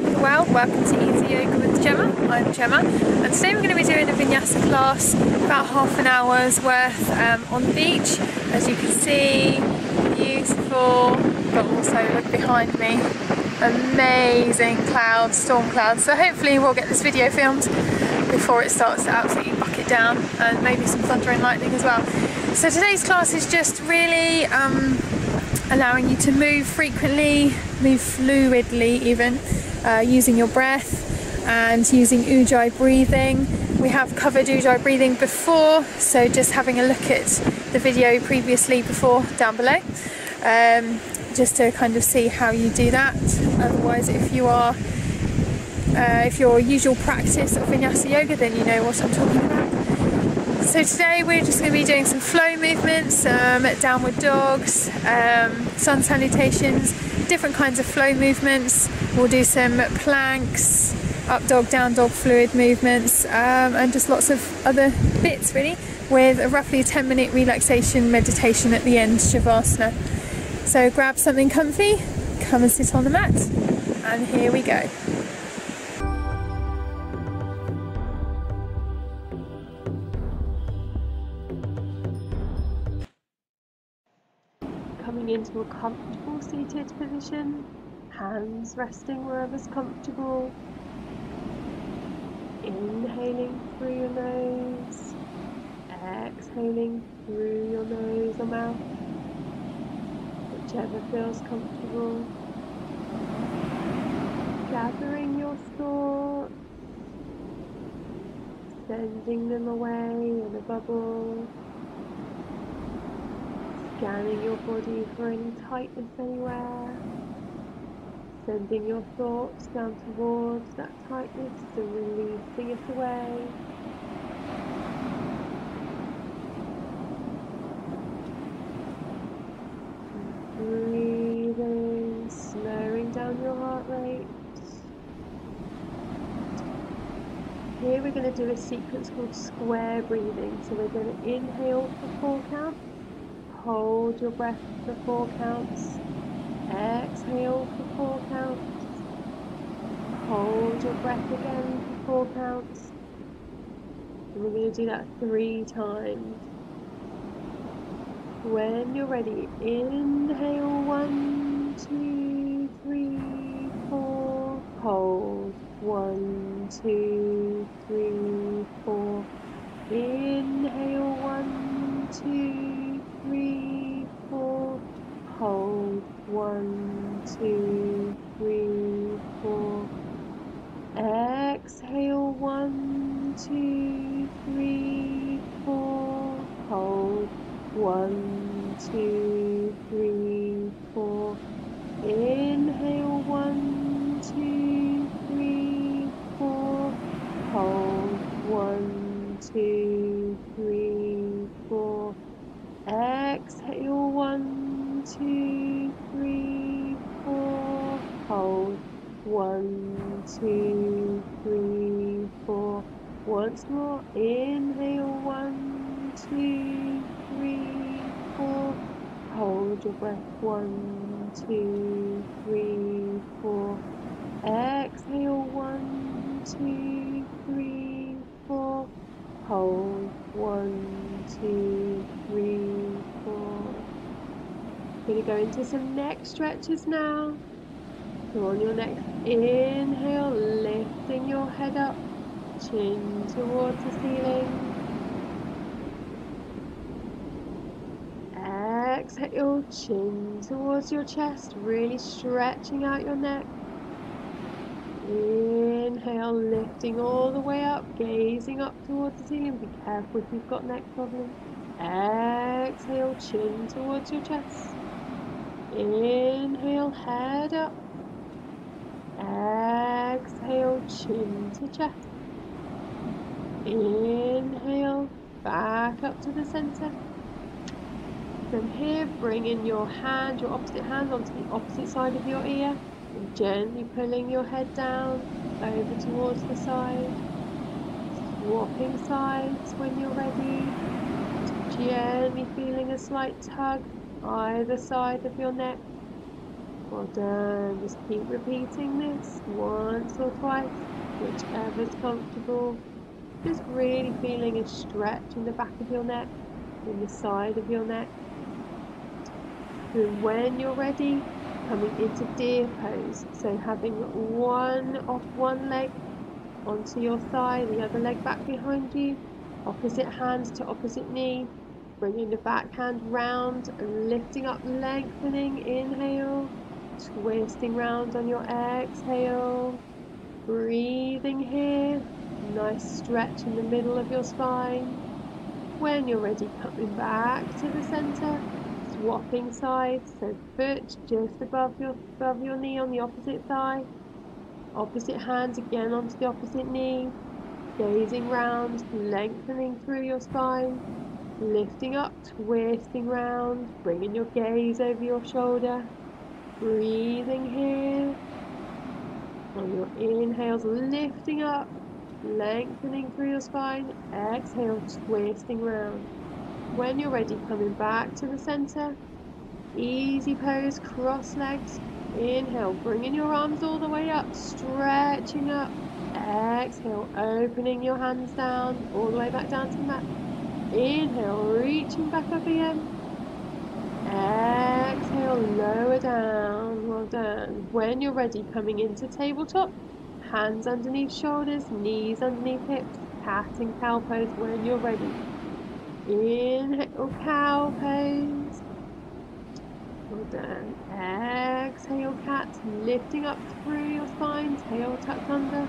hope you're well. Welcome to Easy Yoga with Gemma. I'm Gemma and today we're going to be doing a vinyasa class about half an hour's worth um, on the beach. As you can see, beautiful, but also look behind me, amazing clouds, storm clouds. So hopefully we'll get this video filmed before it starts to absolutely bucket down and maybe some thunder and lightning as well. So today's class is just really um, allowing you to move frequently, move fluidly even, uh, using your breath and using Ujjayi breathing. We have covered Ujjayi breathing before, so just having a look at the video previously before down below, um, just to kind of see how you do that. Otherwise, if you are, uh, if your usual practice of Vinyasa Yoga, then you know what I'm talking about. So today we're just going to be doing some flow movements, um, downward dogs, um, sun salutations, different kinds of flow movements. We'll do some planks, up dog, down dog fluid movements, um, and just lots of other bits really, with a roughly 10 minute relaxation meditation at the end, Shavasana. So grab something comfy, come and sit on the mat, and here we go. coming into a comfortable seated position, hands resting wherever's comfortable. Inhaling through your nose, exhaling through your nose or mouth, whichever feels comfortable. Gathering your thoughts, sending them away in a bubble scanning your body for any tightness anywhere, sending your thoughts down towards that tightness and releasing it away. Breathing, slowing down your heart rate. Here we're going to do a sequence called square breathing. So we're going to inhale for four counts Hold your breath for four counts. Exhale for four counts. Hold your breath again for four counts. And we're going to do that three times. When you're ready, inhale one, two, three, four. Hold one, two, three, four. Inhale one, two three, four. Hold one, two, three, four. Exhale one, two, three, four. Hold one, two, three, four. Inhale one, two, three, four. Hold one, two, three, four. Exhale, one, two, three, four. Hold, one, two, three, four. Once more, inhale, one, two, three, four. Hold your breath, one, two, three, four. Exhale, one, two, three, four. Hold, one, two, three, four. Gonna go into some neck stretches now. So on your next inhale, lifting your head up, chin towards the ceiling. Exhale, chin towards your chest, really stretching out your neck. Inhale, lifting all the way up, gazing up towards the ceiling. Be careful if you've got neck problems. Exhale, chin towards your chest. Inhale, head up. Exhale, chin to chest. Inhale, back up to the center. From here, bring in your hand, your opposite hand onto the opposite side of your ear. And gently pulling your head down over towards the side. Swapping sides when you're ready. Gently feeling a slight tug either side of your neck. Well done. Just keep repeating this once or twice, whichever's comfortable. Just really feeling a stretch in the back of your neck, in the side of your neck. And when you're ready, coming into deer pose. So having one off one leg onto your thigh, the other leg back behind you, opposite hand to opposite knee, bringing the back hand round, and lifting up, lengthening, inhale, twisting round on your exhale, breathing here, nice stretch in the middle of your spine. When you're ready, coming back to the center, swapping sides, so foot just above your, above your knee on the opposite thigh, opposite hand again onto the opposite knee, gazing round, lengthening through your spine, lifting up, twisting round, bringing your gaze over your shoulder, breathing here, on your inhales, lifting up, lengthening through your spine, exhale, twisting round. When you're ready, coming back to the center. Easy pose, cross legs. Inhale, bringing your arms all the way up, stretching up. Exhale, opening your hands down, all the way back down to the mat. Inhale, reaching back up again. Exhale, lower down. Well done. When you're ready, coming into tabletop. Hands underneath shoulders, knees underneath hips. Cat and cow pose when you're ready. Inhale, cow pose. Well done. Exhale, cat, lifting up through your spine, tail tucked under.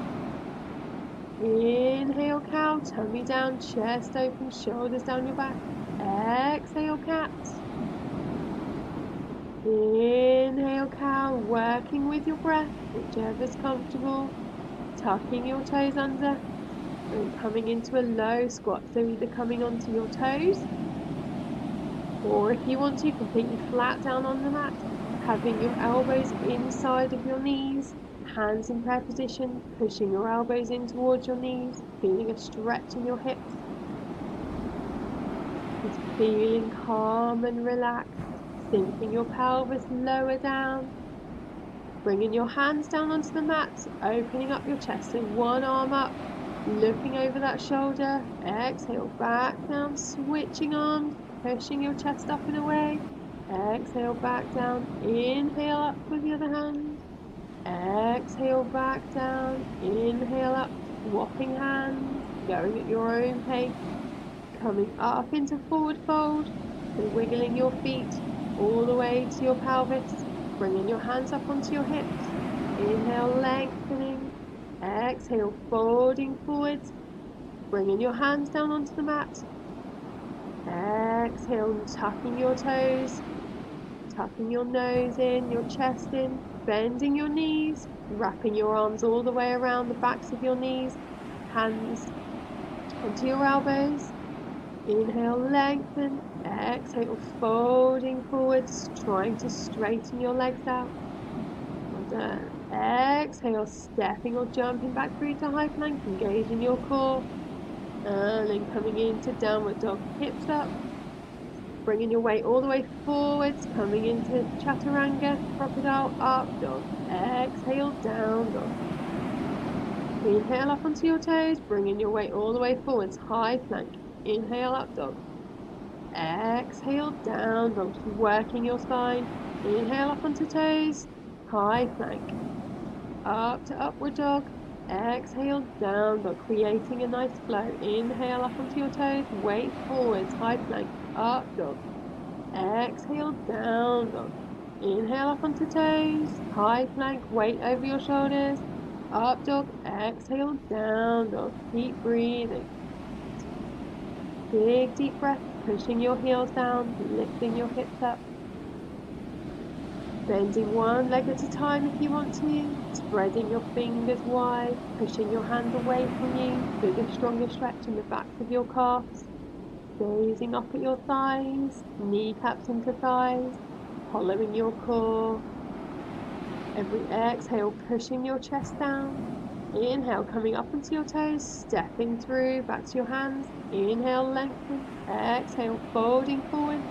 Inhale, cow, tummy down, chest open, shoulders down your back. Exhale, cat. Inhale, cow, working with your breath, whichever's comfortable. Tucking your toes under and coming into a low squat. So either coming onto your toes, or if you want to, completely flat down on the mat, having your elbows inside of your knees, hands in prayer position, pushing your elbows in towards your knees, feeling a stretch in your hips. Just feeling calm and relaxed, sinking your pelvis lower down, bringing your hands down onto the mat, opening up your chest, so one arm up, looking over that shoulder, exhale back down, switching arms, pushing your chest up and away, exhale back down, inhale up with the other hand, exhale back down, inhale up, swapping hands, going at your own pace, coming up into forward fold, and wiggling your feet all the way to your pelvis, bringing your hands up onto your hips, inhale lengthening, Exhale, folding forwards, bringing your hands down onto the mat. Exhale, tucking your toes, tucking your nose in, your chest in, bending your knees, wrapping your arms all the way around the backs of your knees, hands onto your elbows. Inhale, lengthen. Exhale, folding forwards, trying to straighten your legs out. Well done. Exhale, stepping or jumping back through to high plank, engaging your core. And then coming into downward dog, hips up. Bringing your weight all the way forwards, coming into chaturanga, crocodile, up dog. Exhale, down dog. Inhale up onto your toes, bringing your weight all the way forwards, high plank. Inhale, up dog. Exhale, down dog, working your spine. Inhale up onto toes, high plank up to upward dog. Exhale, down dog, creating a nice flow. Inhale up onto your toes, weight forwards, high plank, up dog. Exhale, down dog. Inhale up onto toes, high plank, weight over your shoulders, up dog. Exhale, down dog. Keep breathing. Big deep breath, pushing your heels down, lifting your hips up. Bending one leg at a time if you want to. Spreading your fingers wide, pushing your hand away from you. Bigger, stronger stretch in the backs of your calves. Gazing up at your thighs, kneecaps into thighs, hollowing your core. Every exhale, pushing your chest down. Inhale, coming up onto your toes, stepping through, back to your hands. Inhale, lengthen. Exhale, folding forward.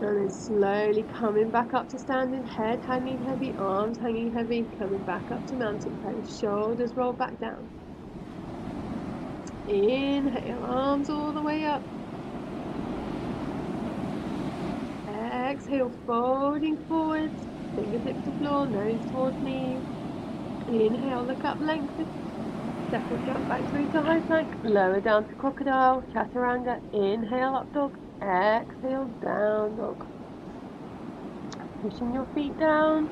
And then slowly coming back up to standing, head hanging heavy, arms hanging heavy, coming back up to mountain pose, shoulders roll back down. Inhale, arms all the way up. Exhale, folding forwards, fingertips to floor, nose towards knees. Inhale, look up, lengthen. Step jump back to high plank. Lower down to crocodile, chaturanga. Inhale, up dog. Exhale, down dog. Pushing your feet down,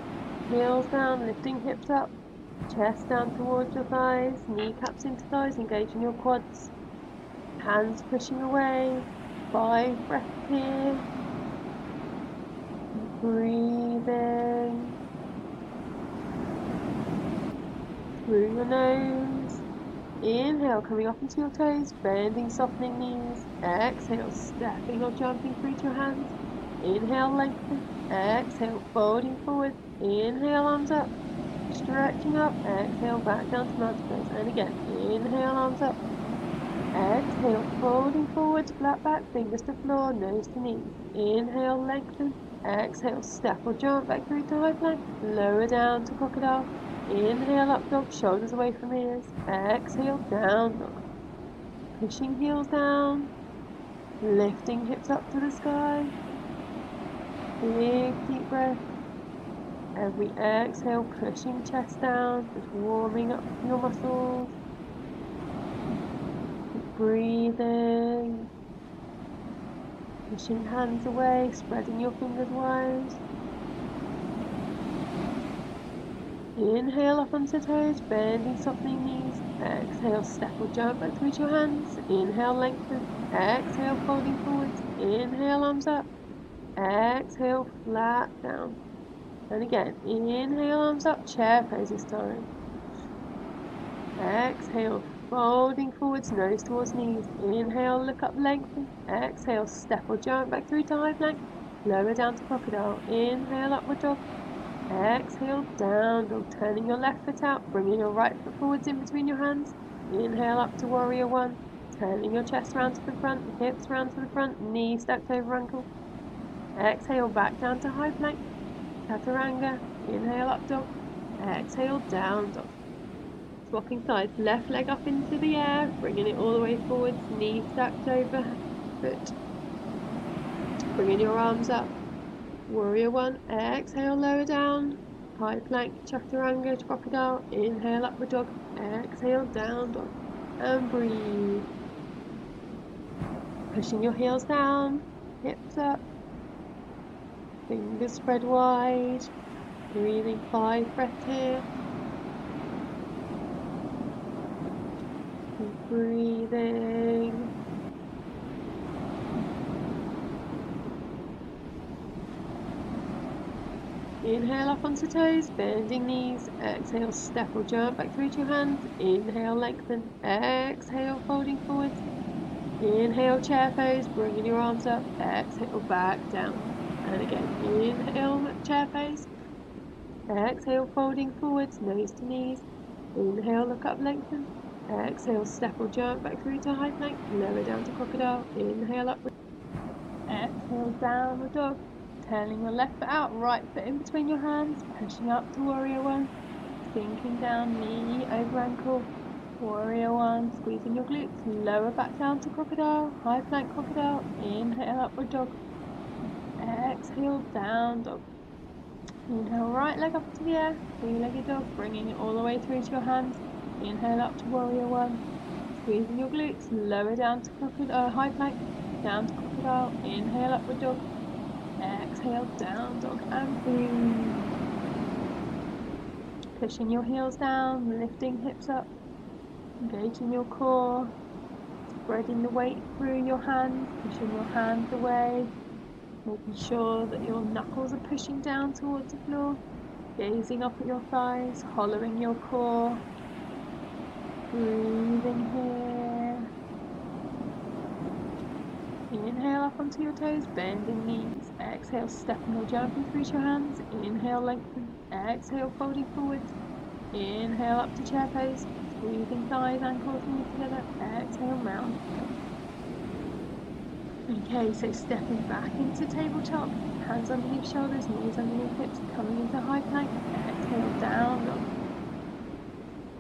heels down, lifting hips up. Chest down towards your thighs, kneecaps into thighs, engaging your quads. Hands pushing away. Five breaths here. Breathing through your nose. Inhale, coming up into your toes, bending, softening knees. Exhale, stepping or jumping through to your hands. Inhale, lengthen. Exhale, folding forward. Inhale, arms up. Stretching up. Exhale, back down to mountain pose. And again, inhale, arms up. Exhale, folding forward, flat back, fingers to floor, nose to knee. Inhale, lengthen. Exhale, step or jump back through to high plank. Lower down to crocodile. Inhale, up dog, shoulders away from ears. Exhale, down dog. Pushing heels down. Lifting hips up to the sky. Big deep breath. Every exhale, pushing chest down, just warming up your muscles. Breathing. Pushing hands away, spreading your fingers wide. Inhale up onto toes, bending, softening knees. Exhale, step or jump back through your hands. Inhale, lengthen. Exhale, folding forwards. Inhale, arms up. Exhale, flat down. And again, inhale, arms up, chair pose this time. Exhale, folding forwards, nose towards knees. Inhale, look up, lengthen. Exhale, step or jump back through high plank. Lower down to crocodile. Inhale, upward dog. Exhale, down dog. Turning your left foot out, bringing your right foot forwards in between your hands. Inhale up to warrior one. Turning your chest round to the front, hips round to the front, knees stacked over ankle. Exhale, back down to high plank. Chaturanga. Inhale, up dog. Exhale, down dog. Swapping sides, left leg up into the air, bringing it all the way forwards, knees stacked over foot. Bringing your arms up. Warrior one, exhale, lower down. High plank, chaturanga, crocodile. Inhale, upward dog. Exhale, down dog. And breathe. Pushing your heels down, hips up. Fingers spread wide. Breathing five breaths here. Keep breathing. Inhale up onto toes, bending knees. Exhale, step or jump back through to your hands. Inhale, lengthen. Exhale, folding forwards. Inhale, chair pose, bringing your arms up. Exhale, back down. And again, inhale, chair pose. Exhale, folding forwards, nose to knees. Inhale, look up, lengthen. Exhale, step or jump back through to high plank. Lower down to crocodile. Inhale, up. Exhale, downward dog. Turning your left foot out, right foot in between your hands, pushing up to warrior one, sinking down, knee over ankle, warrior one, squeezing your glutes, lower back down to crocodile, high plank crocodile, inhale upward dog, exhale down dog. Inhale right leg up to the air, three-legged dog, bringing it all the way through to your hands, inhale up to warrior one, squeezing your glutes, lower down to crocodile, high plank, down to crocodile, inhale upward dog, Exhale, down dog and breathe. Pushing your heels down, lifting hips up, engaging your core, spreading the weight through your hands, pushing your hands away, making sure that your knuckles are pushing down towards the floor, gazing up at your thighs, hollowing your core, breathing here. Inhale up onto your toes, bending knees. Exhale, stepping or jumping through your hands. Inhale, lengthen. Exhale, folding forwards. Inhale up to chair pose. Squeezing thighs, ankles, knees together. Exhale, round. Okay, so stepping back into tabletop, hands underneath shoulders, knees underneath hips, coming into high plank, exhale down dog.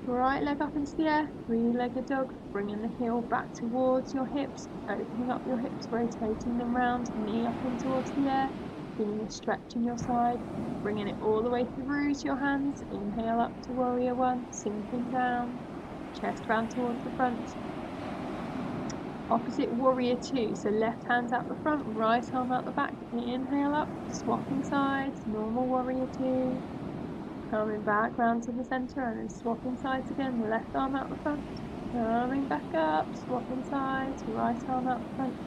Right leg up into the air, three-legged dog, bringing the heel back towards your hips, opening up your hips, rotating them round, knee up and towards the air, feeling a stretch in your side, bringing it all the way through to your hands, inhale up to warrior one, sinking down, chest round towards the front, opposite warrior two. So left hand out the front, right arm out the back. Inhale up, swapping sides, normal warrior two. Coming back round to the centre and then swapping sides again. The Left arm out the front, coming back up, swapping sides, right arm out the front,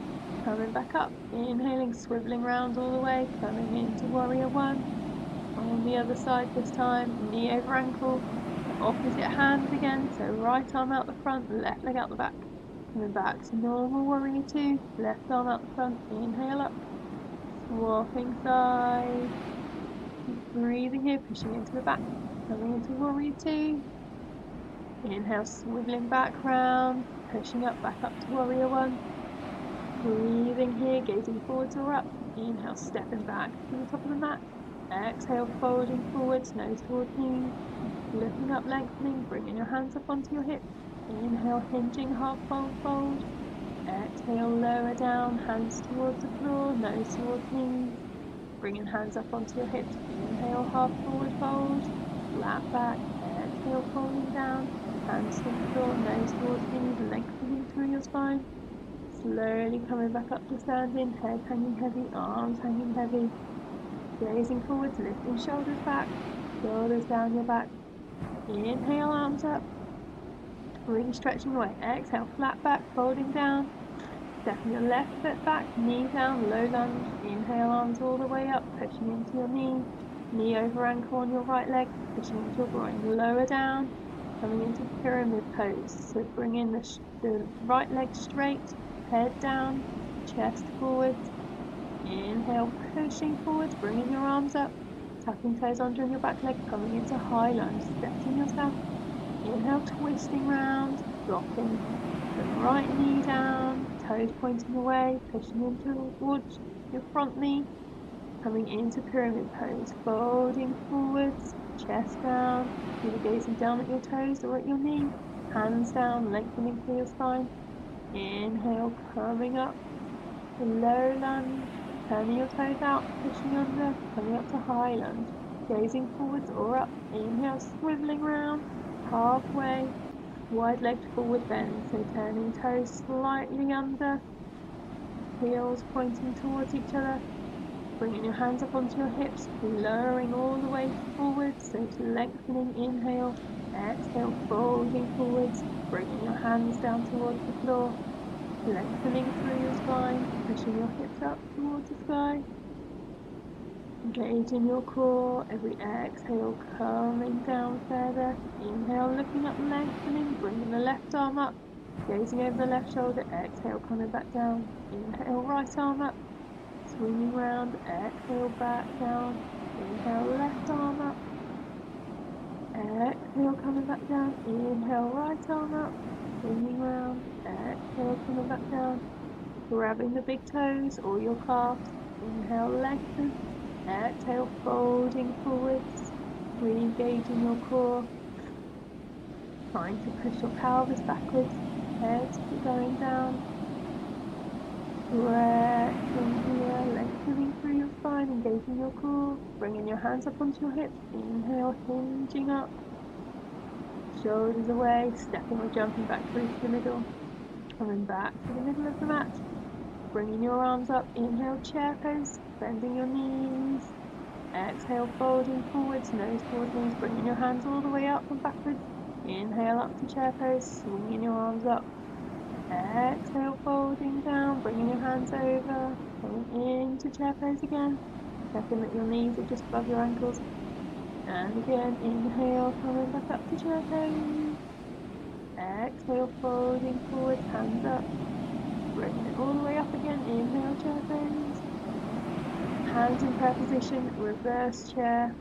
coming back up. Inhaling, swiveling round all the way, coming into warrior one. On the other side this time, knee over ankle, opposite hand again. So right arm out the front, left leg out the back. Coming back to normal warrior two. Left arm out the front. Inhale up. Swapping side. Breathing here, pushing into the back. Coming into warrior two. Inhale, swiveling back round. Pushing up, back up to warrior one. Breathing here, gazing forwards or up. Inhale, stepping back to the top of the mat. Exhale, folding forwards, nose towards knee. Looking up, lengthening, bringing your hands up onto your hips. Inhale, hinging, half fold, fold. Exhale, lower down, hands towards the floor, nose towards knees. Bringing hands up onto your hips. Inhale, half forward fold. Flat back. Exhale, folding down. Hands to the floor, nose towards the knees, lengthening through your spine. Slowly coming back up to standing, head hanging heavy, arms hanging heavy. Gazing forwards, lifting shoulders back, shoulders down your back. Inhale, arms up. Really stretching away. Exhale, flat back, folding down. Stepping your left foot back, knee down, low lunge. Inhale, arms all the way up, pushing into your knee. Knee over ankle on your right leg, pushing into your groin. Lower down, coming into pyramid pose. So bring in the, the right leg straight, head down, chest forward, Inhale, pushing forwards, bringing your arms up, tucking toes under your back leg, coming into high lunge, stretching yourself Inhale, twisting round, dropping the right knee down, toes pointing away, pushing into towards your front knee, coming into pyramid pose, folding forwards, chest down, either gazing down at your toes or at your knee, hands down, lengthening through your spine. Inhale, coming up, the low lunge, turning your toes out, pushing under, coming up to high lunge, gazing forwards or up. Inhale, swiveling round halfway, wide legged forward bend, so turning toes slightly under, heels pointing towards each other, bringing your hands up onto your hips, lowering all the way forward, so lengthening, inhale, exhale, folding forwards, bringing your hands down towards the floor, lengthening through your spine, pushing your hips up towards the sky. Engaging your core, every exhale coming down further. Inhale, looking up, lengthening, bringing the left arm up, gazing over the left shoulder. Exhale, coming back down. Inhale, right arm up, swinging round. Exhale, back down. Inhale, left arm up. Exhale, coming back down. Inhale, right arm up, swinging round. Exhale, coming back down. Grabbing the big toes or your calves. Inhale, lengthen. Exhale, folding forwards, re-engaging your core. Trying to push your pelvis backwards, head keep going down. Stretching here, lengthening through your spine, engaging your core. Bringing your hands up onto your hips. Inhale, hinging up. Shoulders away, stepping or jumping back through to the middle. Coming back to the middle of the mat. Bringing your arms up. Inhale, chair pose bending your knees. Exhale, folding forwards, nose towards knees, bringing your hands all the way up and backwards. Inhale up to chair pose, swinging your arms up. Exhale, folding down, bringing your hands over, coming into chair pose again. Checking that your knees are just above your ankles. And again, inhale, coming back up to chair pose. Exhale, folding forwards, hands up. Bringing it all the way up inhale, chair pose hands in prayer position, reverse chair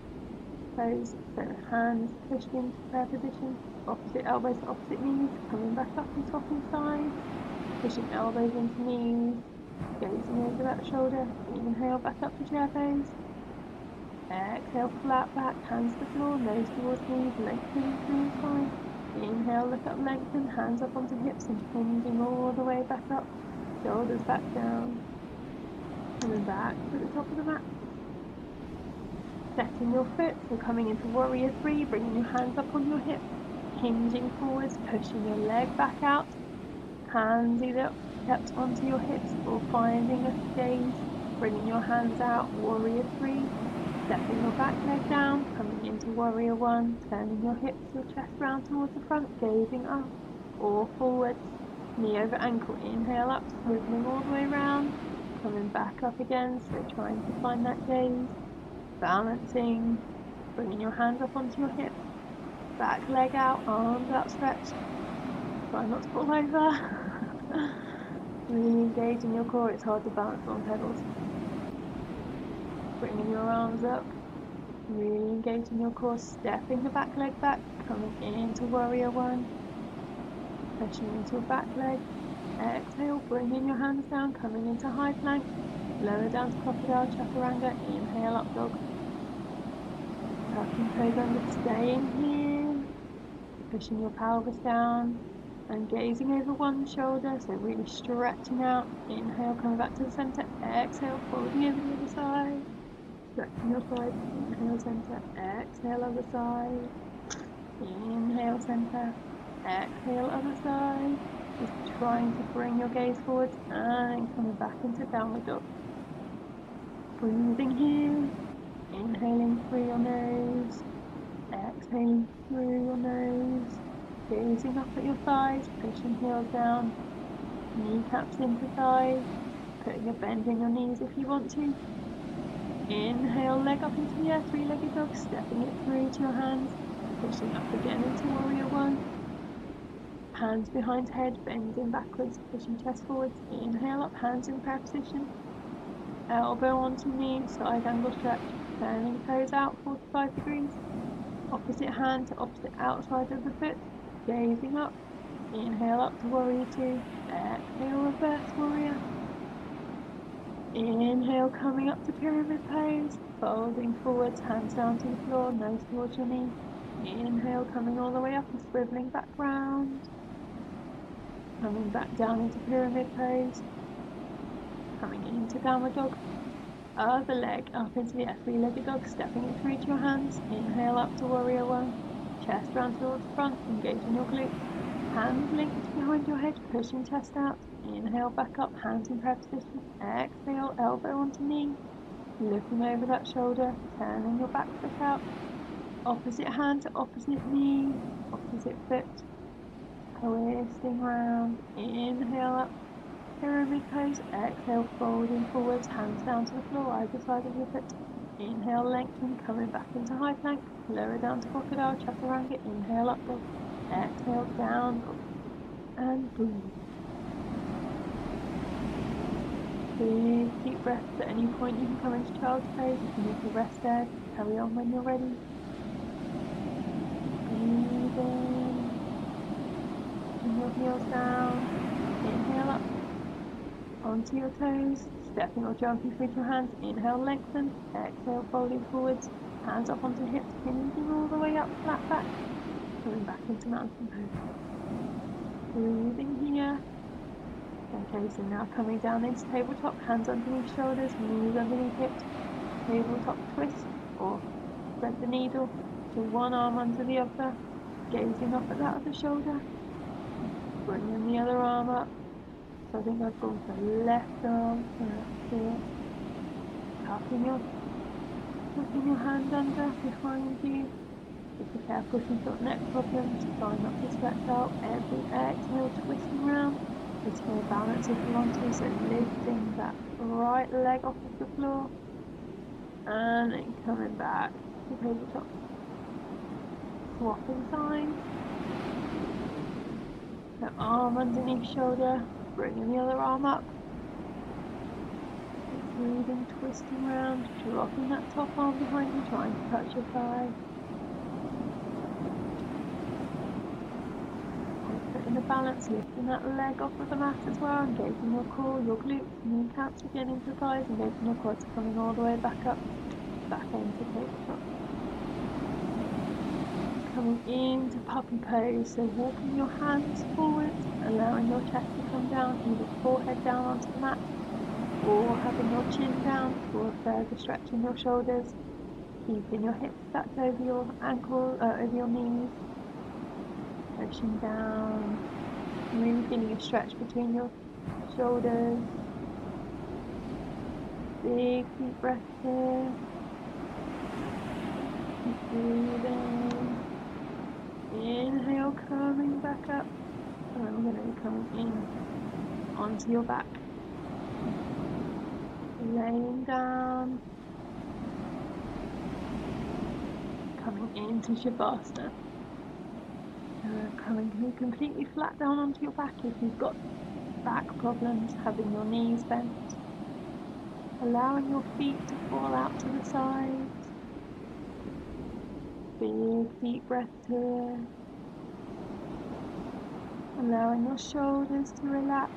pose, so hands pushed into prayer position, opposite elbows opposite knees, coming back up and swapping sides, pushing elbows into knees, Gazing over that shoulder. Inhale back up to chair pose. Exhale, flat back, hands to the floor, nose towards knees, lengthening through the spine. Inhale, look up, lengthen, hands up onto hips and bending all the way back up. Shoulders back down. Coming back to the top of the mat. Setting your foot, so coming into warrior three, bringing your hands up on your hips, hinging forwards, pushing your leg back out, hands either kept onto your hips or finding a gaze, bringing your hands out, warrior three, stepping your back leg down, coming into warrior one, turning your hips, your chest round towards the front, gazing up or forwards, knee over ankle, inhale up, swiveling all the way around, coming back up again, so trying to find that gaze, balancing, bringing your hands up onto your hips, back leg out, arms outstretched, try not to fall over, really engaging your core, it's hard to balance on pedals, bringing your arms up, really engaging your core, stepping the back leg back, coming into warrior one, pushing into your back leg, exhale, bringing your hands down, coming into high plank, lower down to crocodile chaturanga, inhale up dog, tucking toes under, staying here, pushing your pelvis down, and gazing over one shoulder, so really stretching out, inhale, coming back to the center, exhale, folding over the other side, stretching your side, inhale center, exhale other side, inhale center, exhale other side, just trying to bring your gaze forward and coming back into downward dog. Breathing here, inhaling through your nose, exhaling through your nose, gazing up at your thighs, pushing heels down, kneecaps into thighs, putting a bend in your knees if you want to. Inhale, leg up into the air, three-legged dog, stepping it through to your hands, pushing up again into warrior one. Hands behind head, bending backwards, pushing chest forwards. Inhale up, hands in prayer position. Uh, elbow onto knee, side angle stretch, turning toes out 45 degrees. Opposite hand to opposite outside of the foot, gazing up. Inhale up to warrior two. Exhale, reverse warrior. Inhale, coming up to pyramid pose, folding forwards, hands down to the floor, nose towards your knee. Inhale, coming all the way up and swiveling back round. Coming back down into pyramid pose. Coming into downward dog. Other leg up into the three-legged dog, stepping it through to your hands. Inhale up to warrior one. Chest round towards front, engaging your glutes. Hands linked behind your head, pushing chest out. Inhale back up, hands in prayer position. Exhale, elbow onto knee. Looking over that shoulder, turning your back foot out. Opposite hand to opposite knee, opposite foot. Twisting round. Inhale up. Pyramid pose. Exhale, folding forwards, hands down to the floor, either side of your foot. Inhale, lengthen, coming back into high plank. Lower down to crocodile, chaturanga. Inhale, up dog. Exhale, down. And breathe. Big deep breaths. At any point, you can come into child's pose. You can make a rest there. Carry on when you're ready. Breathe. Heels down. Inhale up. Onto your toes. Stepping or jumping through your hands. Inhale, lengthen. Exhale, folding forwards. Hands up onto hips. Hinging all the way up, flat back. Coming back into mountain pose. Breathing here. Okay, so now coming down into tabletop, hands underneath shoulders, knees underneath hips, tabletop twist, or thread the needle, so one arm under the other, gazing up at that other shoulder, bringing the other arm up, so I think I've gone for the left arm, so that's here, tucking your, tucking your hand under behind you, if you've got neck problems, try not to stretch out. Every exhale, twisting round, just more balance if you want to, so lifting that right leg off of the floor. And coming back. To tabletop. Swapping sides. The arm underneath shoulder, bringing the other arm up. Breathing, twisting around, dropping that top arm behind you, trying to touch your thigh. Putting the balance, lifting that leg off of the mat as well, engaging your core, your glutes, and then counts again into thighs, engaging your quads, coming all the way back up, back into tabletop. Coming into puppy pose, so walking your hands forward, allowing your chest to come down, either forehead down onto the mat, or having your chin down for further stretching your shoulders, keeping your hips stacked over your ankle, uh, over your knees, pushing down, really feeling a stretch between your shoulders. Big deep breath here. Keep breathing. Inhale, coming back up. And I'm going to coming in onto your back. Laying down. Coming into Shavasana. Uh, coming completely flat down onto your back if you've got back problems, having your knees bent. Allowing your feet to fall out to the sides. Big deep breath here. Allowing your shoulders to relax.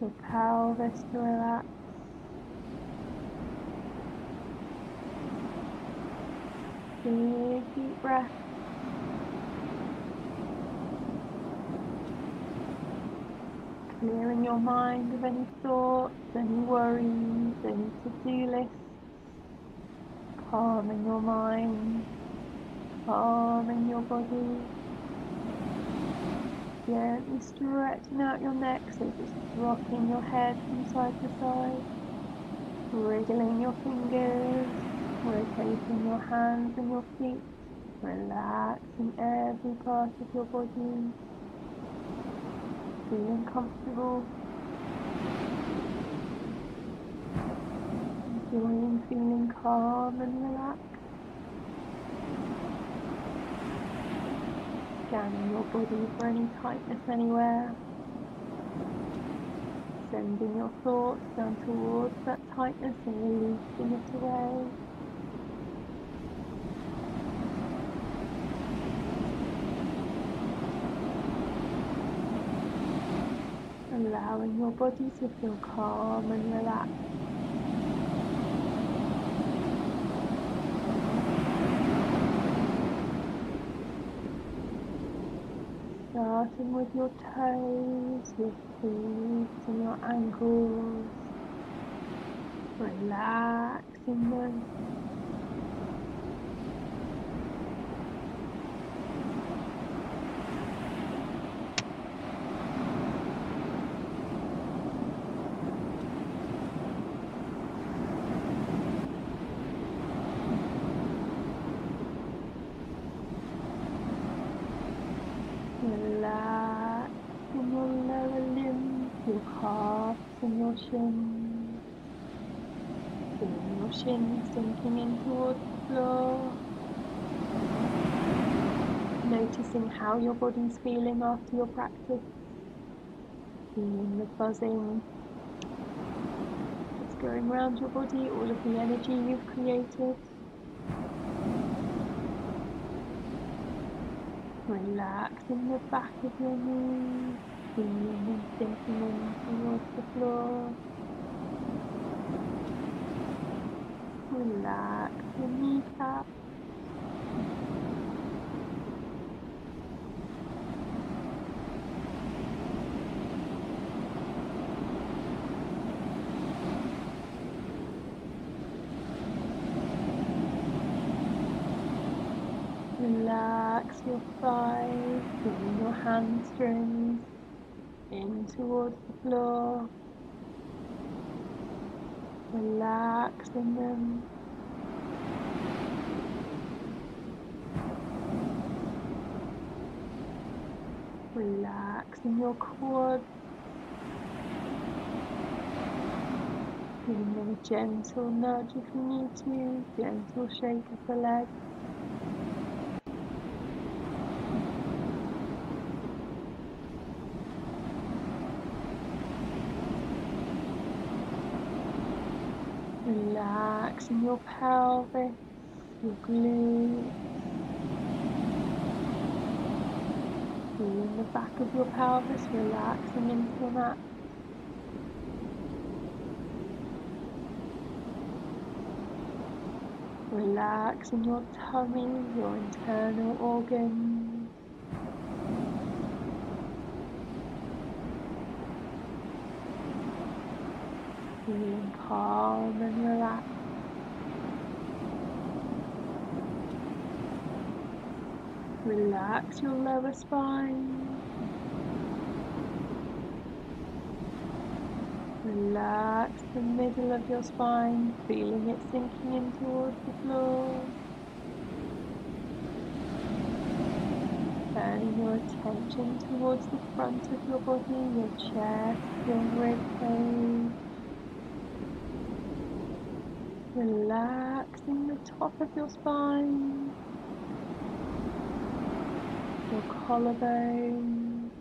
Your pelvis to relax. Big deep breath. Clearing your mind of any thoughts, any worries, any to-do lists. Calming your mind, calming your body. Gently stretching out your neck, so just rocking your head from side to side. Wriggling your fingers, rotating your hands and your feet, relaxing every part of your body. Feeling comfortable, feeling calm and relaxed. Scanning your body for any tightness anywhere. Sending your thoughts down towards that tightness and releasing it away. allowing your body to feel calm and relaxed. Starting with your toes, your feet and your ankles, relaxing them. Relax in your lower shins. Feeling your shins sinking in towards the floor. Noticing how your body's feeling after your practice. Feeling the buzzing that's going around your body, all of the energy you've created. Relaxing the back of your knees, them sinking towards the floor. Relax your kneecaps. Relax your thighs, bring your hamstrings in towards the floor. Relaxing them. Relaxing your quads. Giving them a gentle nudge if you need to, gentle shake of the legs. Relaxing your pelvis, your glutes, Feeling the back of your pelvis relaxing into the mat. Relaxing your tummy, your internal organs. Feeling calm and relaxed. Relax your lower spine. Relax the middle of your spine, feeling it sinking in towards the floor. Turning your attention towards the front of your body, your chest, your rib cage. Relaxing the top of your spine, your collarbone.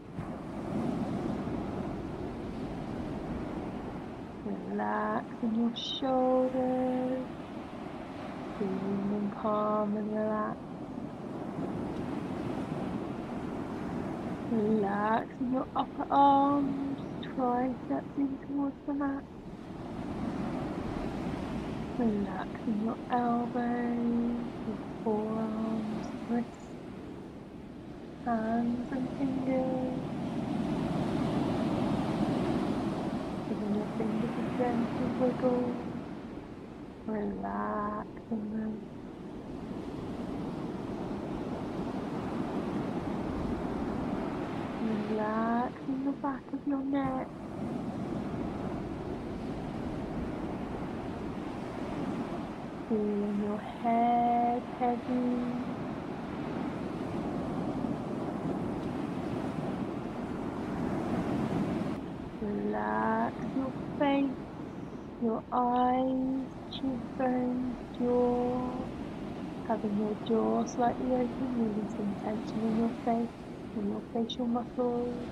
Relaxing your shoulders, them calm and relaxed. Relaxing your upper arms, triceps in towards the mat. Relaxing your elbows, your forearms, wrists, hands and fingers. Giving your fingers a gentle wiggle, relaxing them. Relaxing the back of your neck. Feeling your head heavy. Relax your face, your eyes, cheekbones, jaw. Having your jaw slightly open, releasing tension in your face and your facial muscles.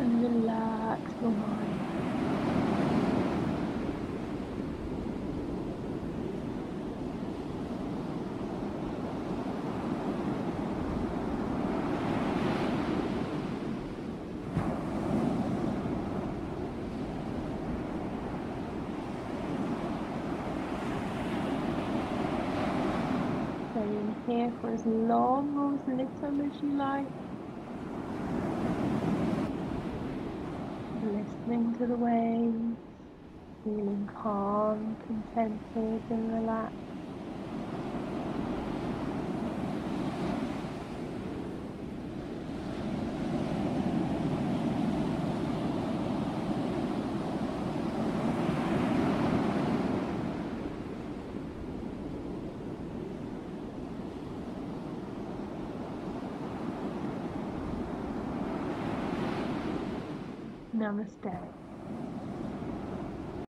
And relax your mind. Staying here for as long or as little as you like. Listening to the waves, feeling calm, contented and relaxed. Namaste.